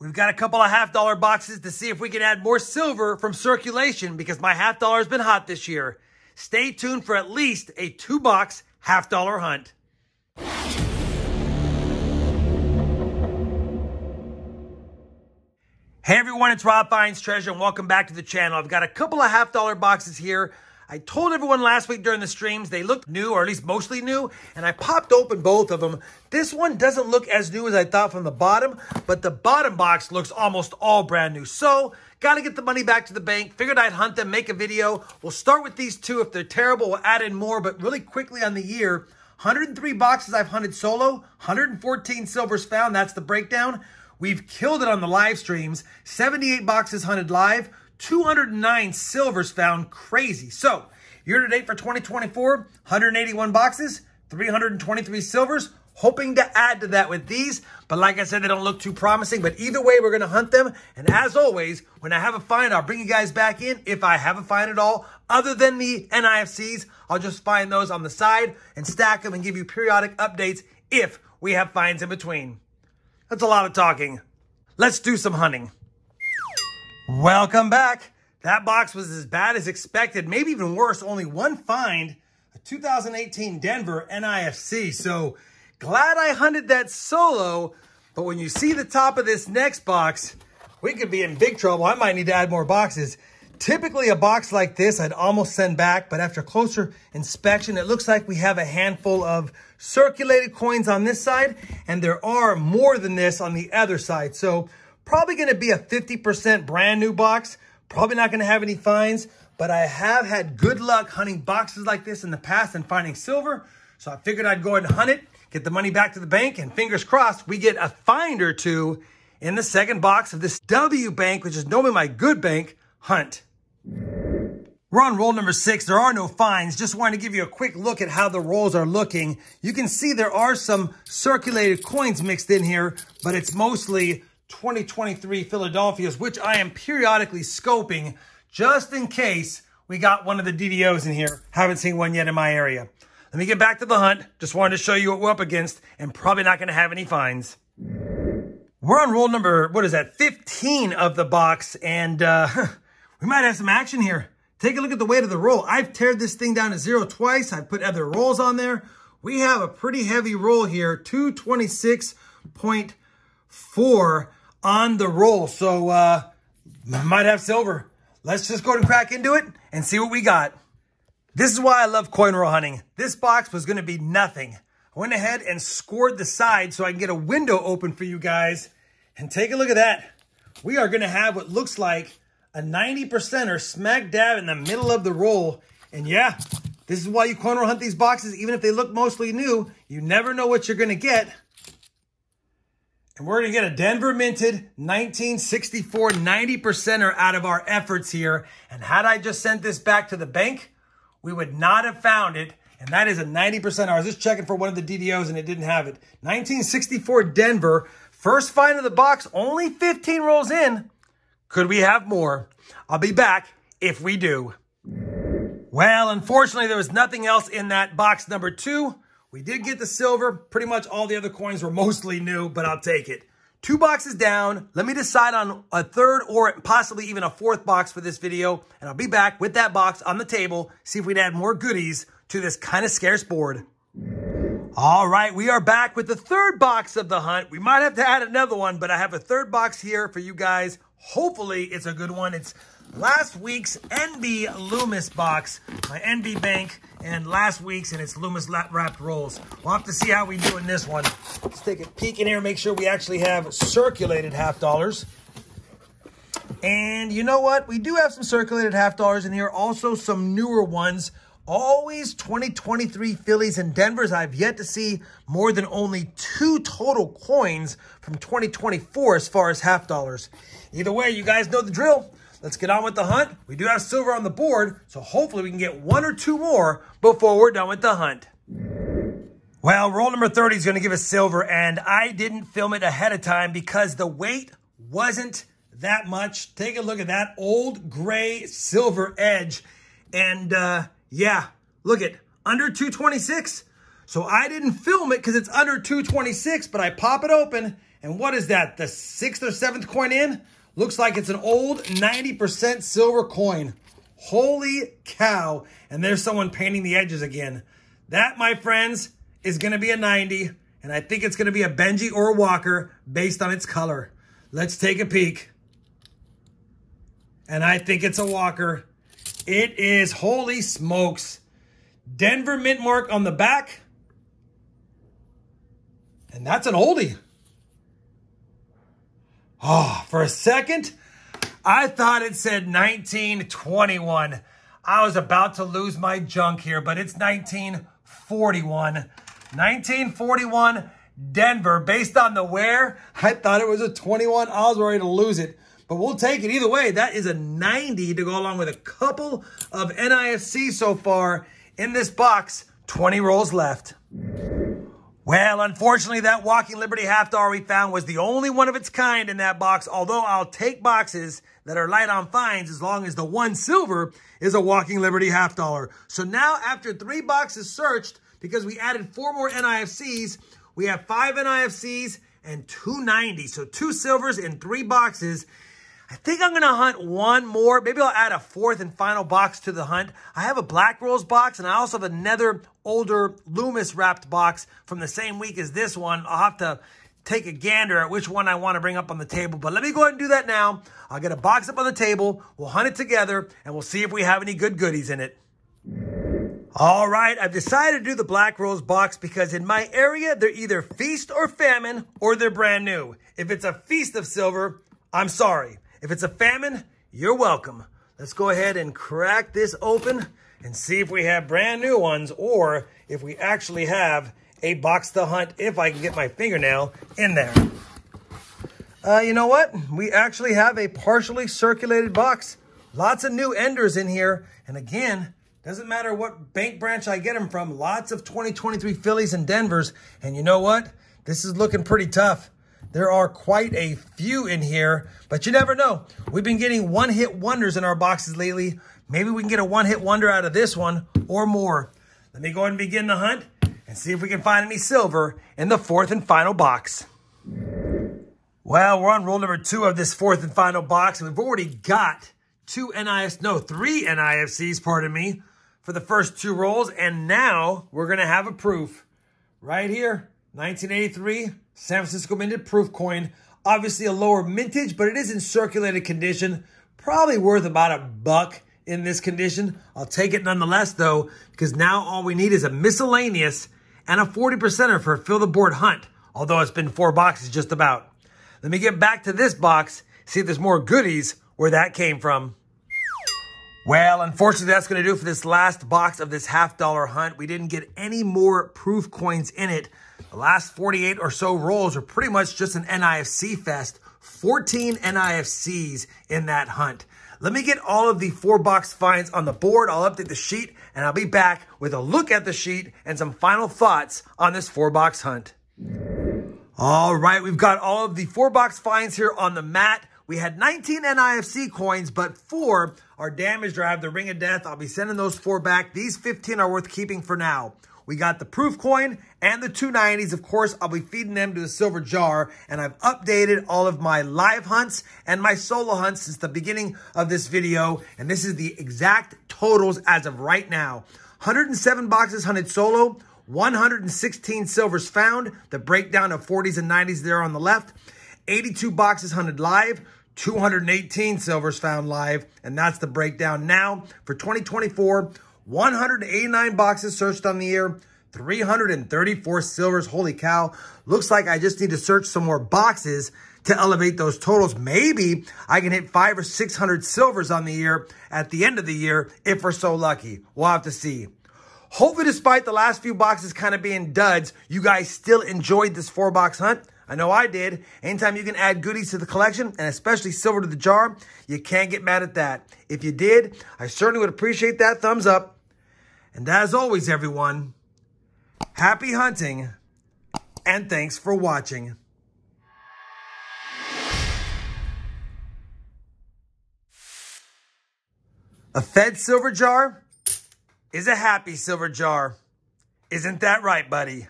We've got a couple of half dollar boxes to see if we can add more silver from circulation because my half dollar has been hot this year. Stay tuned for at least a two box half dollar hunt. Hey everyone, it's Rob Finds Treasure and welcome back to the channel. I've got a couple of half dollar boxes here. I told everyone last week during the streams they looked new, or at least mostly new, and I popped open both of them. This one doesn't look as new as I thought from the bottom, but the bottom box looks almost all brand new. So, got to get the money back to the bank. Figured I'd hunt them, make a video. We'll start with these two. If they're terrible, we'll add in more, but really quickly on the year, 103 boxes I've hunted solo, 114 silvers found. That's the breakdown. We've killed it on the live streams. 78 boxes hunted live, 209 silvers found. Crazy. So, year to date for 2024, 181 boxes, 323 silvers. Hoping to add to that with these, but like I said, they don't look too promising. But either way, we're going to hunt them. And as always, when I have a find, I'll bring you guys back in. If I have a find at all, other than the NIFCs, I'll just find those on the side and stack them and give you periodic updates if we have finds in between. That's a lot of talking. Let's do some hunting. Welcome back. That box was as bad as expected, maybe even worse. Only one find, a 2018 Denver NIFC. So glad I hunted that solo. But when you see the top of this next box, we could be in big trouble. I might need to add more boxes. Typically a box like this, I'd almost send back, but after closer inspection, it looks like we have a handful of circulated coins on this side, and there are more than this on the other side. So probably gonna be a 50% brand new box. Probably not gonna have any finds, but I have had good luck hunting boxes like this in the past and finding silver. So I figured I'd go ahead and hunt it, get the money back to the bank, and fingers crossed, we get a find or two in the second box of this W bank, which is normally my good bank, hunt. We're on roll number six. There are no finds. Just wanted to give you a quick look at how the rolls are looking. You can see there are some circulated coins mixed in here, but it's mostly 2023 Philadelphia's, which I am periodically scoping just in case we got one of the DDOs in here. Haven't seen one yet in my area. Let me get back to the hunt. Just wanted to show you what we're up against and probably not going to have any finds. We're on roll number, what is that, 15 of the box, and uh, we might have some action here. Take a look at the weight of the roll. I've tared this thing down to zero twice. I've put other rolls on there. We have a pretty heavy roll here, 226.4 on the roll. So, uh, might have silver. Let's just go and crack into it and see what we got. This is why I love coin roll hunting. This box was going to be nothing. I went ahead and scored the side so I can get a window open for you guys. And take a look at that. We are going to have what looks like a 90%er smack dab in the middle of the roll. And yeah, this is why you coin roll hunt these boxes. Even if they look mostly new, you never know what you're going to get. And we're going to get a Denver minted 1964 90%er out of our efforts here. And had I just sent this back to the bank, we would not have found it. And that is a 90%. I was just checking for one of the DDOs and it didn't have it. 1964 Denver. First find of the box, only 15 rolls in. Could we have more? I'll be back if we do. Well, unfortunately, there was nothing else in that box number two. We did get the silver. Pretty much all the other coins were mostly new, but I'll take it. Two boxes down. Let me decide on a third or possibly even a fourth box for this video. And I'll be back with that box on the table, see if we can add more goodies to this kind of scarce board. All right, we are back with the third box of the hunt. We might have to add another one, but I have a third box here for you guys. Hopefully it's a good one. It's last week's NB Loomis box, my NB bank, and last week's and it's Loomis wrapped rolls. We'll have to see how we do in this one. Let's take a peek in here, make sure we actually have circulated half dollars. And you know what? We do have some circulated half dollars in here. Also some newer ones. Always 2023 Phillies and Denvers. I've yet to see more than only two total coins from 2024 as far as half dollars. Either way, you guys know the drill. Let's get on with the hunt. We do have silver on the board, so hopefully we can get one or two more before we're done with the hunt. Well, roll number 30 is going to give us silver, and I didn't film it ahead of time because the weight wasn't that much. Take a look at that old gray silver edge. And uh, yeah, look at under 226. So I didn't film it because it's under 226, but I pop it open And what is that? The sixth or seventh coin in? Looks like it's an old 90% silver coin. Holy cow. And there's someone painting the edges again. That, my friends, is going to be a 90. And I think it's going to be a Benji or a Walker based on its color. Let's take a peek. And I think it's a Walker. It is, holy smokes. Denver mint mark on the back. And that's an oldie. Oh, for a second, I thought it said 1921. I was about to lose my junk here, but it's 1941. 1941 Denver, based on the wear, I thought it was a 21. I was ready to lose it. But we'll take it either way. That is a 90 to go along with a couple of NIFC so far in this box. 20 rolls left. Well, unfortunately, that Walking Liberty half dollar we found was the only one of its kind in that box, although I'll take boxes that are light on fines as long as the one silver is a Walking Liberty half dollar. So now, after three boxes searched, because we added four more NIFCs, we have five NIFCs and two 90s. So two silvers in three boxes. I think I'm going to hunt one more. Maybe I'll add a fourth and final box to the hunt. I have a Black Rose box, and I also have another older Loomis wrapped box from the same week as this one. I'll have to take a gander at which one I want to bring up on the table. But let me go ahead and do that now. I'll get a box up on the table. We'll hunt it together, and we'll see if we have any good goodies in it. All right, I've decided to do the Black Rose box because in my area, they're either feast or famine or they're brand new. If it's a feast of silver, I'm sorry. If it's a famine, you're welcome. Let's go ahead and crack this open and see if we have brand new ones or if we actually have a box to hunt if I can get my fingernail in there. Uh, you know what? We actually have a partially circulated box. Lots of new enders in here. And again, doesn't matter what bank branch I get them from. Lots of 2023 Phillies and Denvers. And you know what? This is looking pretty tough. There are quite a few in here, but you never know. We've been getting one-hit wonders in our boxes lately. Maybe we can get a one-hit wonder out of this one or more. Let me go ahead and begin the hunt and see if we can find any silver in the fourth and final box. Well, we're on roll number two of this fourth and final box, and we've already got two NIS, no, three NIFCs, pardon me, for the first two rolls, and now we're going to have a proof right here. 1983 San Francisco Minted Proof Coin. Obviously a lower mintage, but it is in circulated condition. Probably worth about a buck in this condition. I'll take it nonetheless, though, because now all we need is a miscellaneous and a 40%er for a fill the board hunt, although it's been four boxes just about. Let me get back to this box, see if there's more goodies where that came from. Well, unfortunately, that's going to do for this last box of this half dollar hunt. We didn't get any more proof coins in it. The last 48 or so rolls are pretty much just an NIFC fest. 14 NIFCs in that hunt. Let me get all of the four box finds on the board. I'll update the sheet and I'll be back with a look at the sheet and some final thoughts on this four box hunt. All right, we've got all of the four box finds here on the mat. We had 19 NIFC coins, but four are damaged or have the Ring of Death. I'll be sending those four back. These 15 are worth keeping for now. We got the proof coin and the 290s. Of course, I'll be feeding them to the silver jar. And I've updated all of my live hunts and my solo hunts since the beginning of this video. And this is the exact totals as of right now. 107 boxes hunted solo, 116 silvers found. The breakdown of 40s and 90s there on the left. 82 boxes hunted live, 218 silvers found live, and that's the breakdown now for 2024. 189 boxes searched on the year, 334 silvers. Holy cow. Looks like I just need to search some more boxes to elevate those totals. Maybe I can hit five or 600 silvers on the year at the end of the year if we're so lucky. We'll have to see. Hopefully, despite the last few boxes kind of being duds, you guys still enjoyed this four box hunt. I know I did. Anytime you can add goodies to the collection, and especially silver to the jar, you can't get mad at that. If you did, I certainly would appreciate that thumbs up. And as always, everyone, happy hunting, and thanks for watching. A fed silver jar is a happy silver jar. Isn't that right, buddy?